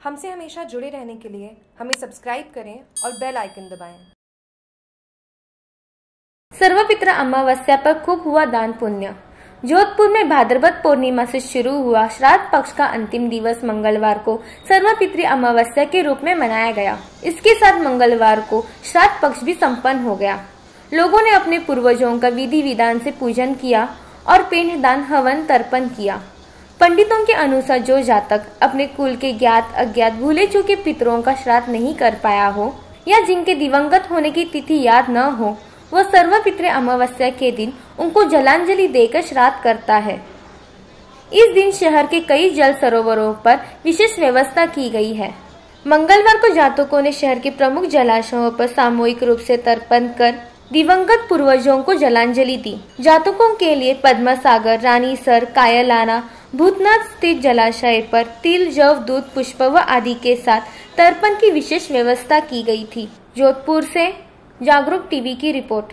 हमसे हमेशा जुड़े रहने के लिए हमें सब्सक्राइब करें और बेल आइकन दबाएँ। सर्वपित्र अमावस्या पर खूब हुआ दान पुण्य। जोधपुर में भाद्रपद पूर्णिमा से शुरू हुआ श्राद्ध पक्ष का अंतिम दिवस मंगलवार को सर्वपित्री अमावस्या के रूप में मनाया गया। इसके साथ मंगलवार को श्राद्ध पक्ष भी संपन्न हो गया। लोगों ने अपने पूर्वजों का विधि विधान से पूजन किया और पिंड दान हवन तर्पण किया। पंडितों के अनुसार जो जातक अपने कुल के ज्ञात अज्ञात भूले चुके पितरों का श्राद्ध नहीं कर पाया हो, या जिनके दिवंगत होने की तिथि याद न हो, वह सर्वपित्र अमावस्या के दिन उनको जलांजलि देकर श्राद्ध करता है। इस दिन शहर के कई जल सरोवरों पर विशेष व्यवस्था की गई है। मंगलवार को जातकों ने शहर के प्रमुख जलाशयों पर सामूहिक रूप से तर्पण कर दिवंगत पूर्वजों को जलांजलि दी। जातकों के लिए पद्मा सागर रानी सर कायलाना भूतनाथ स्थित जलाशय पर तिल जव दूध, पुष्प व आदि के साथ तर्पण की विशेष व्यवस्था की गई थी। जोधपुर से जागरूक टीवी की रिपोर्ट।